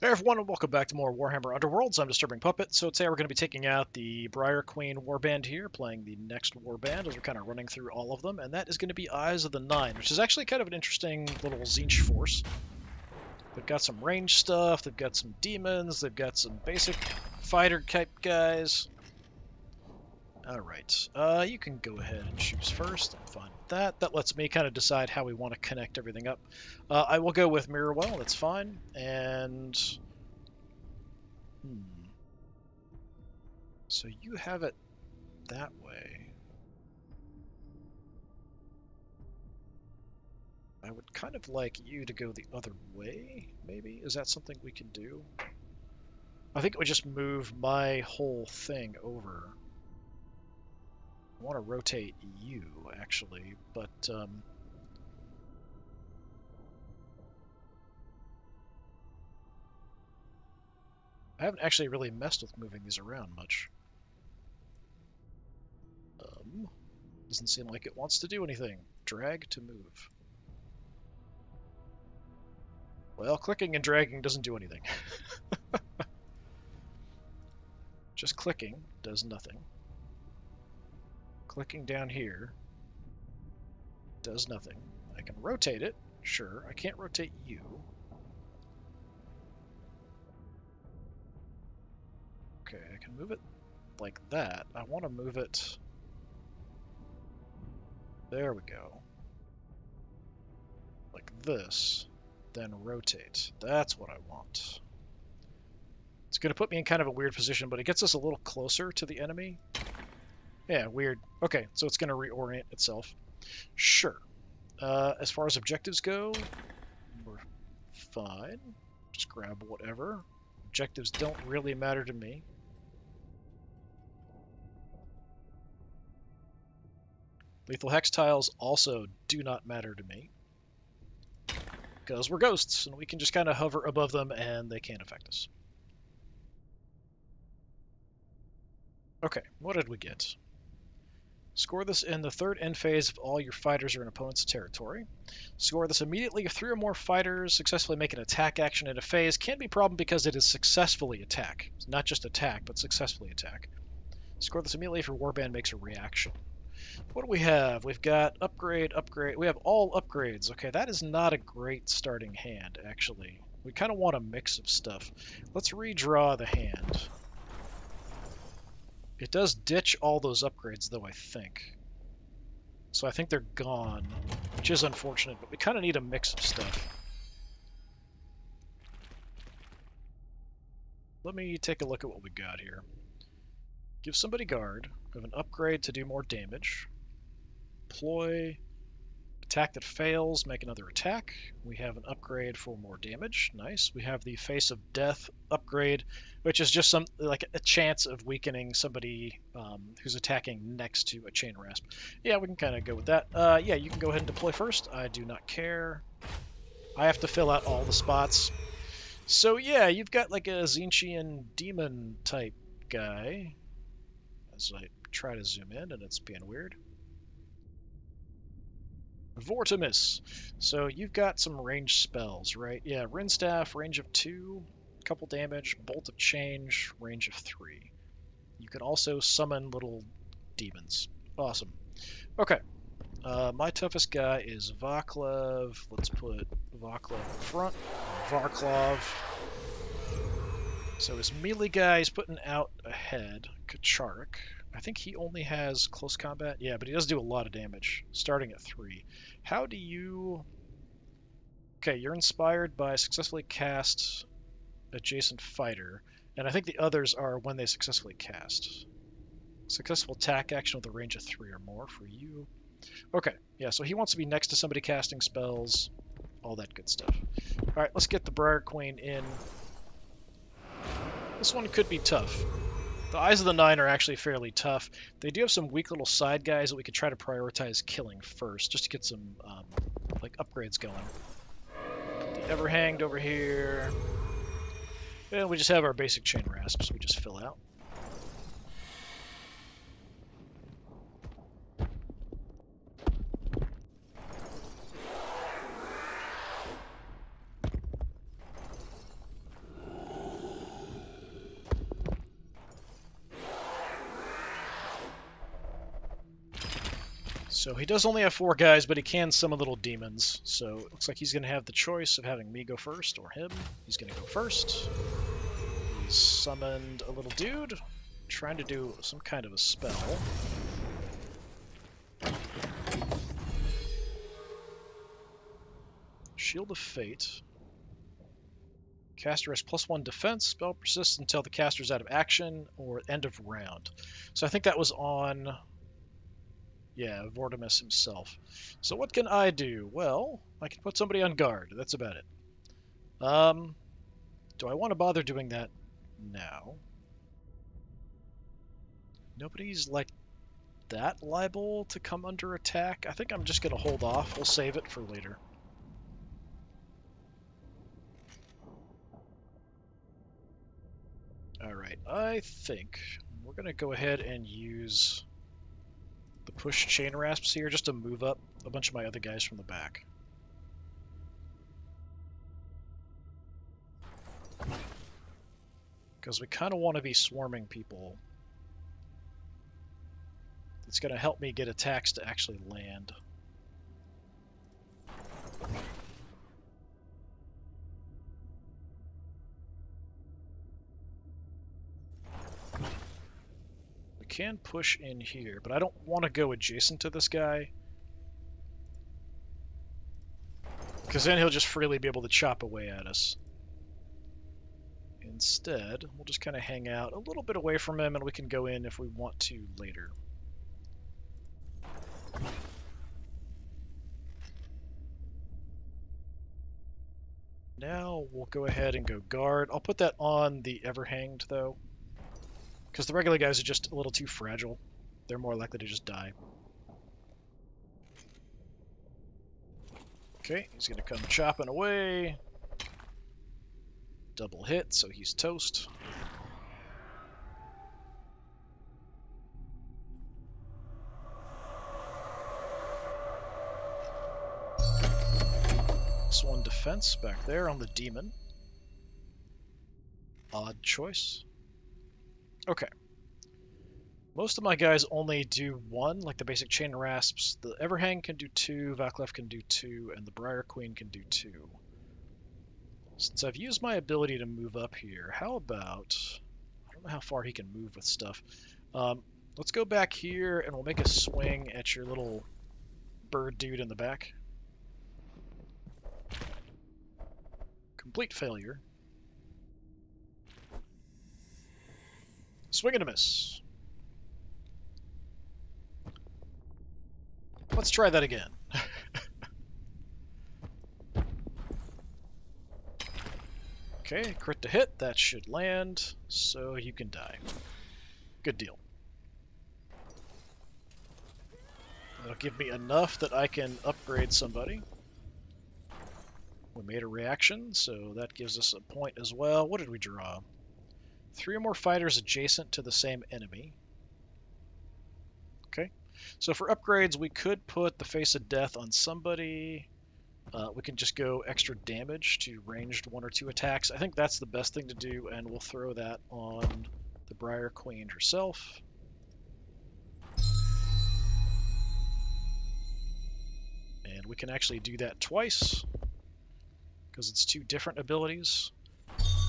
Hey everyone, and welcome back to more Warhammer Underworlds. I'm Disturbing Puppet. So today we're going to be taking out the Briar Queen Warband here, playing the next Warband as we're kind of running through all of them, and that is going to be Eyes of the Nine, which is actually kind of an interesting little Tzeentch force. They've got some range stuff, they've got some demons, they've got some basic fighter type guys. Alright, uh, you can go ahead and choose first. I'm fine that. That lets me kind of decide how we want to connect everything up. Uh, I will go with mirror well, that's fine. And... Hmm. So you have it that way. I would kind of like you to go the other way, maybe? Is that something we can do? I think it would just move my whole thing over. I want to rotate you, actually, but... Um, I haven't actually really messed with moving these around much. Um, doesn't seem like it wants to do anything. Drag to move. Well, clicking and dragging doesn't do anything. Just clicking does nothing. Clicking down here does nothing. I can rotate it, sure. I can't rotate you. Okay, I can move it like that. I want to move it... There we go. Like this, then rotate. That's what I want. It's going to put me in kind of a weird position, but it gets us a little closer to the enemy. Yeah, weird. Okay, so it's going to reorient itself. Sure. Uh, as far as objectives go, we're fine. Just grab whatever. Objectives don't really matter to me. Lethal hex tiles also do not matter to me. Because we're ghosts, and we can just kind of hover above them and they can't affect us. Okay, what did we get? Score this in the third end phase if all your fighters are in opponent's territory. Score this immediately if three or more fighters successfully make an attack action in a phase. Can be a problem because it is successfully attack. It's not just attack, but successfully attack. Score this immediately if your warband makes a reaction. What do we have? We've got upgrade, upgrade. We have all upgrades. Okay, that is not a great starting hand, actually. We kind of want a mix of stuff. Let's redraw the hand. It does ditch all those upgrades, though, I think. So I think they're gone, which is unfortunate, but we kind of need a mix of stuff. Let me take a look at what we got here. Give somebody guard. We have an upgrade to do more damage. Deploy. Attack that fails, make another attack. We have an upgrade for more damage. Nice. We have the Face of Death upgrade, which is just some like a chance of weakening somebody um, who's attacking next to a chain rasp. Yeah, we can kind of go with that. Uh, yeah, you can go ahead and deploy first. I do not care. I have to fill out all the spots. So yeah, you've got like a Tzeentchian demon type guy. As I try to zoom in, and it's being weird. Vortemis. So you've got some range spells, right? Yeah, Runestaff, range of 2, couple damage, Bolt of Change, range of 3. You can also summon little demons. Awesome. Okay. Uh, my toughest guy is Vaclav. Let's put Vaclav in front. Varclav. So his melee guy is putting out ahead. Kacharik. I think he only has close combat. Yeah, but he does do a lot of damage, starting at 3. How do you... Okay, you're inspired by successfully cast adjacent fighter, and I think the others are when they successfully cast. Successful attack action with a range of 3 or more for you. Okay, yeah, so he wants to be next to somebody casting spells, all that good stuff. Alright, let's get the Briar Queen in. This one could be tough. The Eyes of the Nine are actually fairly tough. They do have some weak little side guys that we could try to prioritize killing first, just to get some um, like upgrades going. The Everhanged over here. And we just have our basic chain rasps we just fill out. He does only have four guys, but he can summon little demons. So it looks like he's going to have the choice of having me go first or him. He's going to go first. He's summoned a little dude, trying to do some kind of a spell. Shield of Fate. Caster has plus one defense. Spell persists until the caster's out of action or end of round. So I think that was on, yeah, Vortemis himself. So what can I do? Well, I can put somebody on guard. That's about it. Um, do I want to bother doing that now? Nobody's like that liable to come under attack. I think I'm just going to hold off. We'll save it for later. Alright, I think we're going to go ahead and use push chain rasps here just to move up a bunch of my other guys from the back. Because we kind of want to be swarming people. It's going to help me get attacks to actually land. Can push in here, but I don't want to go adjacent to this guy. Because then he'll just freely be able to chop away at us. Instead, we'll just kind of hang out a little bit away from him, and we can go in if we want to later. Now we'll go ahead and go guard. I'll put that on the Everhanged, though. Because the regular guys are just a little too fragile. They're more likely to just die. Okay, he's going to come chopping away. Double hit, so he's toast. This one defense back there on the demon. Odd choice. Okay. Most of my guys only do one, like the basic Chain Rasps. The Everhang can do two, Vaklef can do two, and the Briar Queen can do two. Since I've used my ability to move up here, how about... I don't know how far he can move with stuff. Um, let's go back here, and we'll make a swing at your little bird dude in the back. Complete failure. Swing and a miss. Let's try that again. okay, crit to hit. That should land, so you can die. Good deal. That'll give me enough that I can upgrade somebody. We made a reaction, so that gives us a point as well. What did we draw? Three or more fighters adjacent to the same enemy. Okay, so for upgrades, we could put the Face of Death on somebody. Uh, we can just go extra damage to ranged one or two attacks. I think that's the best thing to do, and we'll throw that on the Briar Queen herself. And we can actually do that twice, because it's two different abilities.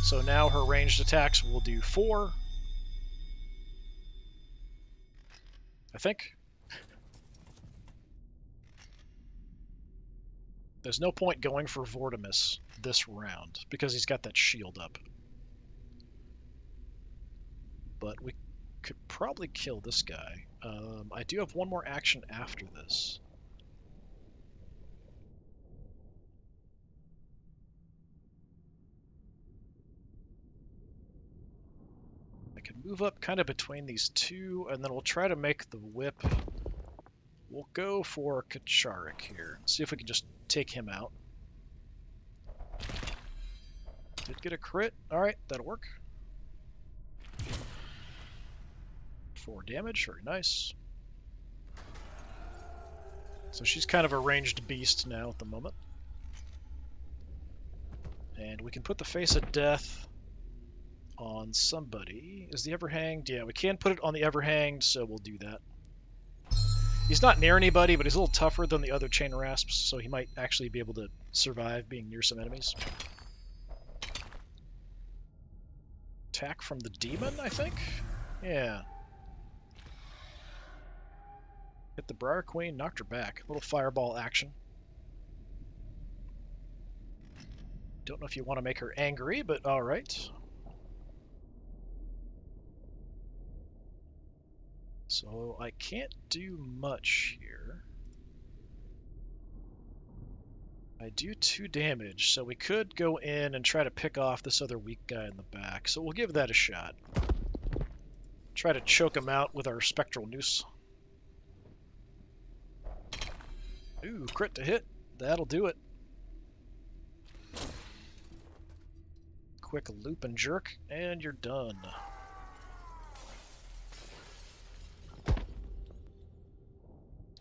So now her ranged attacks will do four. I think. There's no point going for Vortemis this round, because he's got that shield up. But we could probably kill this guy. Um, I do have one more action after this. Move up kind of between these two, and then we'll try to make the whip. We'll go for Kacharik here. See if we can just take him out. Did get a crit. Alright, that'll work. Four damage, very nice. So she's kind of a ranged beast now at the moment. And we can put the Face of Death on somebody. Is the Everhanged? Yeah, we can put it on the Everhanged, so we'll do that. He's not near anybody, but he's a little tougher than the other chain rasps, so he might actually be able to survive being near some enemies. Attack from the demon, I think? Yeah. Hit the Briar Queen, knocked her back. A little fireball action. Don't know if you want to make her angry, but alright. So I can't do much here. I do two damage, so we could go in and try to pick off this other weak guy in the back. So we'll give that a shot. Try to choke him out with our Spectral Noose. Ooh, crit to hit. That'll do it. Quick loop and jerk, and you're done.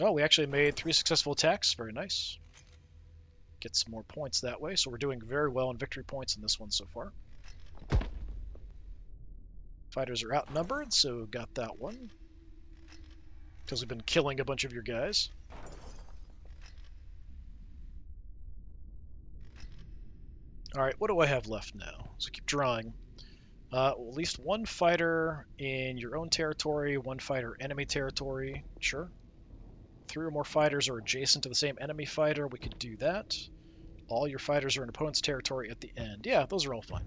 Oh, we actually made three successful attacks. Very nice. Get some more points that way, so we're doing very well in victory points in this one so far. Fighters are outnumbered, so got that one. Because we've been killing a bunch of your guys. Alright, what do I have left now? So keep drawing. Uh, at least one fighter in your own territory, one fighter enemy territory. Sure three or more fighters are adjacent to the same enemy fighter, we could do that. All your fighters are in opponent's territory at the end. Yeah, those are all fine.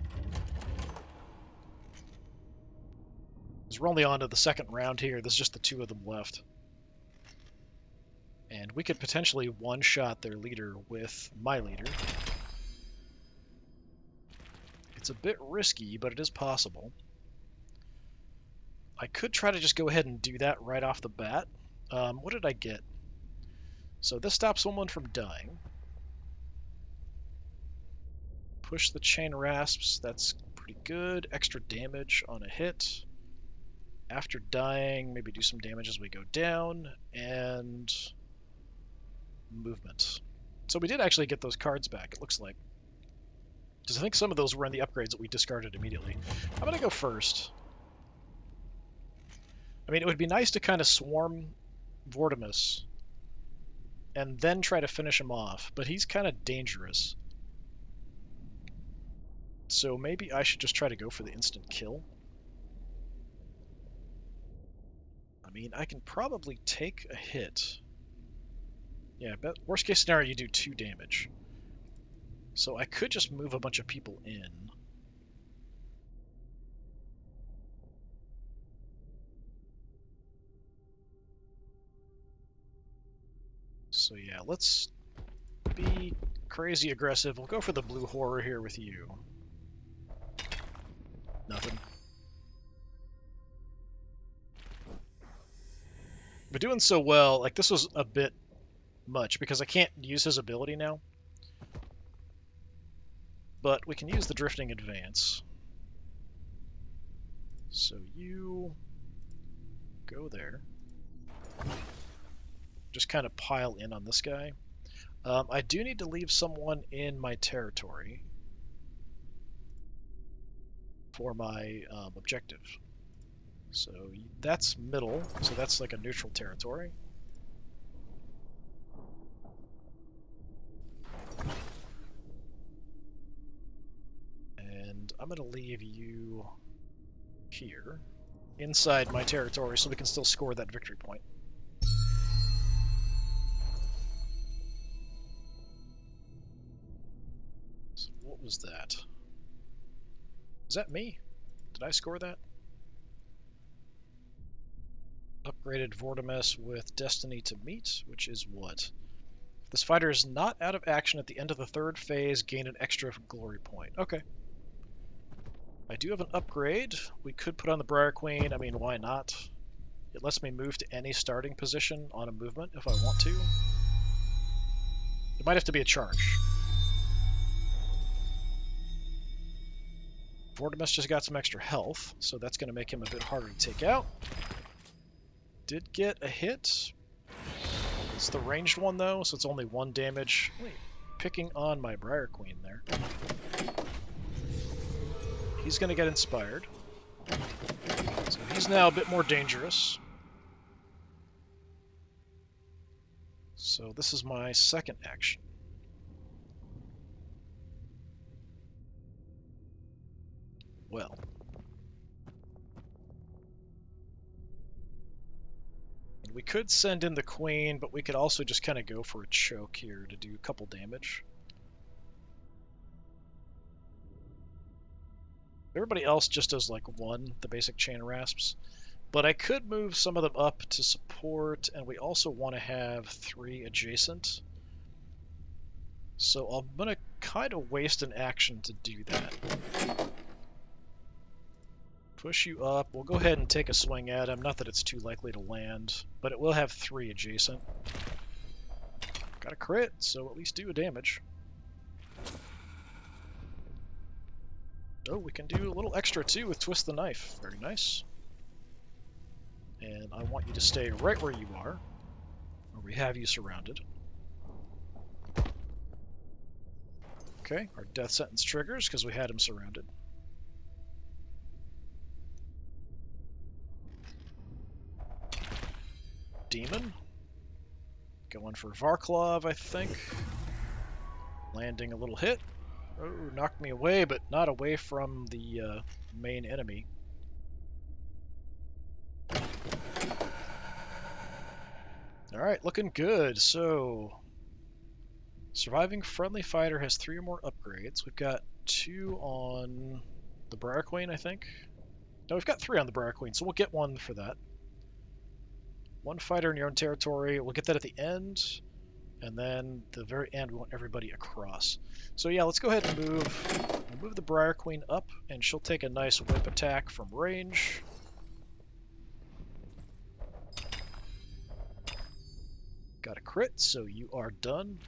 Because we're only on to the second round here. There's just the two of them left. And we could potentially one-shot their leader with my leader. It's a bit risky, but it is possible. I could try to just go ahead and do that right off the bat. Um, what did I get? So this stops someone from dying. Push the chain rasps, that's pretty good. Extra damage on a hit. After dying, maybe do some damage as we go down, and movement. So we did actually get those cards back, it looks like. Because I think some of those were in the upgrades that we discarded immediately. I'm going to go first. I mean, it would be nice to kind of swarm Vortemis and then try to finish him off, but he's kind of dangerous. So maybe I should just try to go for the instant kill. I mean, I can probably take a hit. Yeah, but worst case scenario, you do two damage. So I could just move a bunch of people in. So yeah, let's be crazy aggressive. We'll go for the blue horror here with you. Nothing. But doing so well, like this was a bit much because I can't use his ability now. But we can use the drifting advance. So you go there just kind of pile in on this guy. Um, I do need to leave someone in my territory for my um, objective. So that's middle, so that's like a neutral territory. And I'm going to leave you here, inside my territory, so we can still score that victory point. Is that me? Did I score that? Upgraded Vortemis with Destiny to Meet, which is what? If this fighter is not out of action at the end of the third phase, gain an extra glory point. Okay. I do have an upgrade. We could put on the Briar Queen. I mean, why not? It lets me move to any starting position on a movement if I want to. It might have to be a charge. Vortemis just got some extra health, so that's going to make him a bit harder to take out. Did get a hit. It's the ranged one, though, so it's only one damage. Wait, picking on my Briar Queen there. He's going to get inspired. So he's now a bit more dangerous. So this is my second action. Well. And We could send in the queen, but we could also just kind of go for a choke here to do a couple damage. Everybody else just does like one, the basic chain rasps. But I could move some of them up to support, and we also want to have three adjacent. So I'm going to kind of waste an action to do that. Push you up. We'll go ahead and take a swing at him. Not that it's too likely to land, but it will have three adjacent. Got a crit, so at least do a damage. Oh, we can do a little extra too with Twist the Knife. Very nice. And I want you to stay right where you are, where we have you surrounded. Okay, our death sentence triggers because we had him surrounded. Demon. Going for Varclav, I think. Landing a little hit. Oh, knocked me away, but not away from the uh, main enemy. Alright, looking good. So, surviving friendly fighter has three or more upgrades. We've got two on the Briar Queen, I think. No, we've got three on the Briar Queen, so we'll get one for that. One fighter in your own territory. We'll get that at the end. And then the very end, we want everybody across. So yeah, let's go ahead and move. Move the Briar Queen up, and she'll take a nice whip attack from range. Got a crit, so you are done.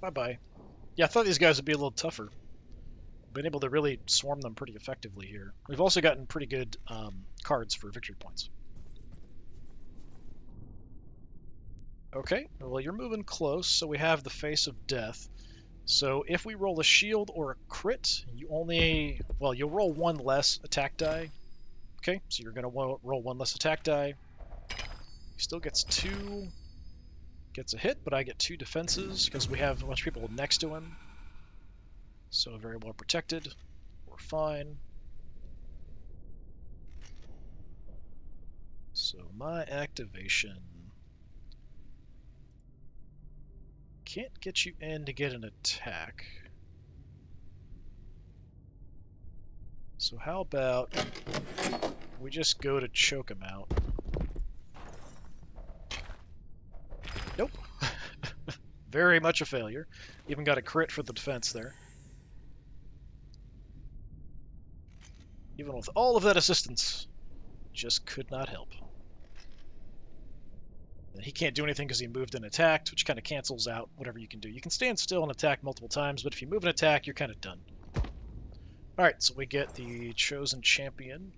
Bye-bye. Yeah, I thought these guys would be a little tougher been able to really swarm them pretty effectively here. We've also gotten pretty good um, cards for victory points. Okay, well you're moving close, so we have the Face of Death. So if we roll a shield or a crit, you only, well, you'll roll one less attack die. Okay, so you're going to roll one less attack die. He still gets two, gets a hit, but I get two defenses because we have a bunch of people next to him. So very well protected. We're fine. So my activation can't get you in to get an attack. So how about we just go to choke him out. Nope. Very much a failure. Even got a crit for the defense there. Even with all of that assistance, just could not help. He can't do anything because he moved and attacked, which kind of cancels out whatever you can do. You can stand still and attack multiple times, but if you move and attack, you're kind of done. Alright, so we get the Chosen Champion.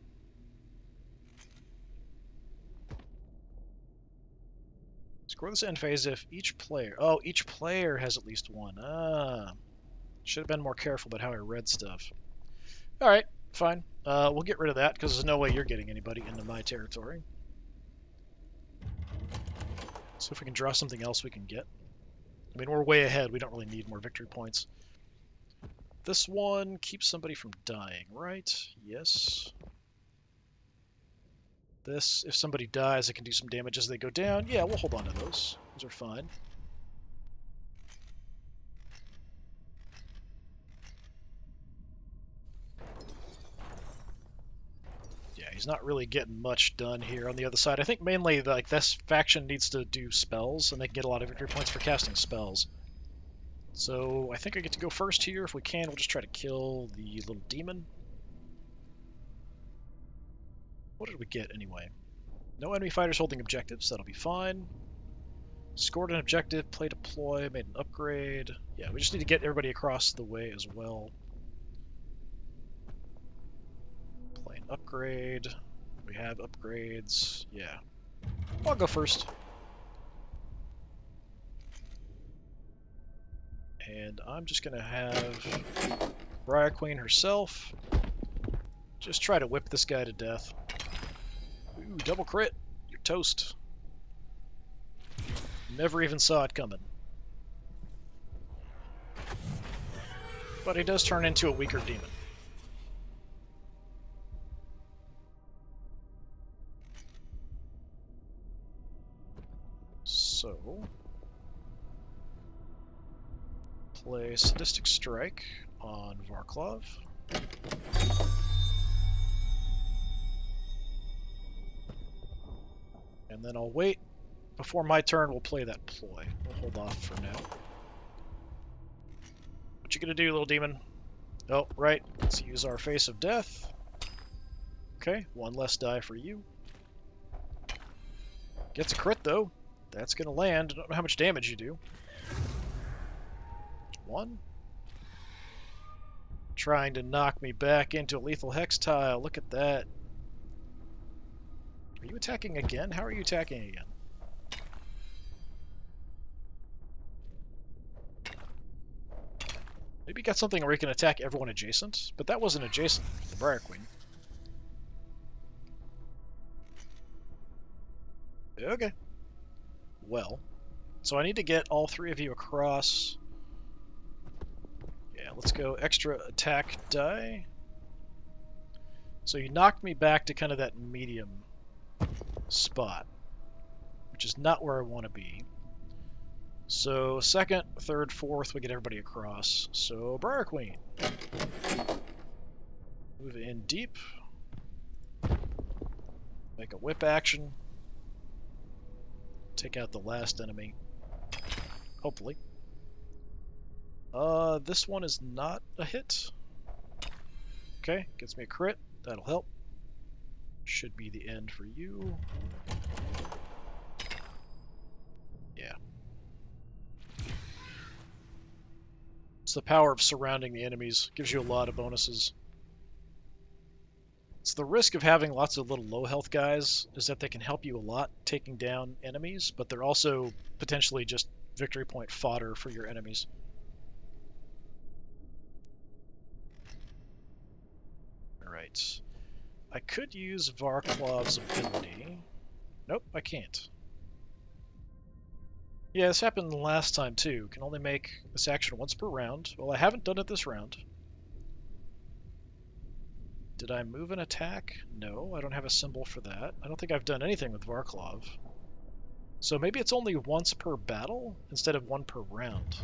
Score this end phase if each player... Oh, each player has at least one. Ah. Should have been more careful about how I read stuff. Alright, fine. Uh, we'll get rid of that, because there's no way you're getting anybody into my territory. So if we can draw something else we can get. I mean, we're way ahead. We don't really need more victory points. This one keeps somebody from dying, right? Yes. This, if somebody dies, it can do some damage as they go down. Yeah, we'll hold on to those. Those are fine. He's not really getting much done here on the other side. I think mainly like this faction needs to do spells, and they can get a lot of victory points for casting spells. So I think I get to go first here. If we can, we'll just try to kill the little demon. What did we get anyway? No enemy fighters holding objectives, that'll be fine. Scored an objective, play deploy, made an upgrade. Yeah, we just need to get everybody across the way as well. Upgrade. We have upgrades. Yeah. I'll go first. And I'm just going to have Briar Queen herself just try to whip this guy to death. double crit. You're toast. Never even saw it coming. But he does turn into a weaker demon. Play Sadistic Strike on Varclav. And then I'll wait. Before my turn, we'll play that ploy. We'll hold off for now. What you gonna do, little demon? Oh, right. Let's use our Face of Death. Okay, one less die for you. Gets a crit, though. That's gonna land. I don't know how much damage you do. One. Trying to knock me back into a lethal hex tile. Look at that. Are you attacking again? How are you attacking again? Maybe got something where you can attack everyone adjacent, but that wasn't adjacent to the Briar Queen. Okay. Well, so I need to get all three of you across. Let's go extra attack die. So you knocked me back to kind of that medium spot, which is not where I want to be. So second, third, fourth, we get everybody across. So Briar Queen. Move in deep. Make a whip action. Take out the last enemy. Hopefully. Uh, this one is not a hit. Okay, gets me a crit. That'll help. Should be the end for you. Yeah. It's the power of surrounding the enemies. Gives you a lot of bonuses. It's the risk of having lots of little low health guys is that they can help you a lot taking down enemies, but they're also potentially just victory point fodder for your enemies. Alright. I could use Varclav's ability. Nope, I can't. Yeah, this happened last time too. Can only make this action once per round. Well, I haven't done it this round. Did I move an attack? No, I don't have a symbol for that. I don't think I've done anything with Varklov. So maybe it's only once per battle instead of one per round.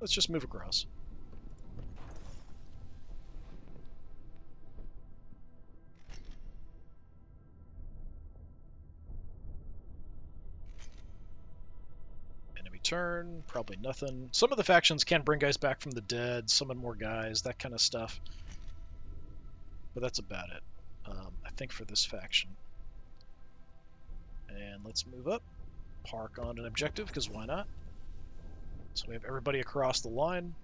Let's just move across. Turn, probably nothing. Some of the factions can bring guys back from the dead, summon more guys, that kind of stuff. But that's about it, um, I think, for this faction. And let's move up, park on an objective, because why not? So we have everybody across the line.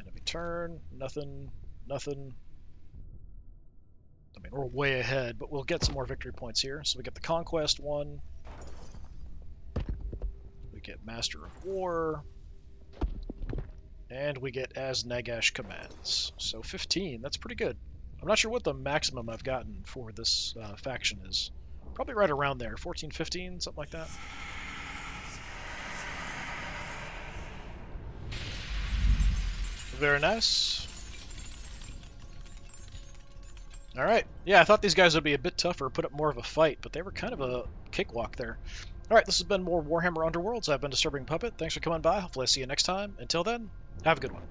Enemy turn, nothing, nothing, I mean, we're way ahead, but we'll get some more victory points here. So we get the Conquest one. We get Master of War. And we get As Nagash Commands. So 15, that's pretty good. I'm not sure what the maximum I've gotten for this uh, faction is. Probably right around there, 14, 15, something like that. Very nice. Alright. Yeah, I thought these guys would be a bit tougher, put up more of a fight, but they were kind of a cakewalk there. Alright, this has been more Warhammer Underworlds. I've been Disturbing Puppet. Thanks for coming by. Hopefully I see you next time. Until then, have a good one.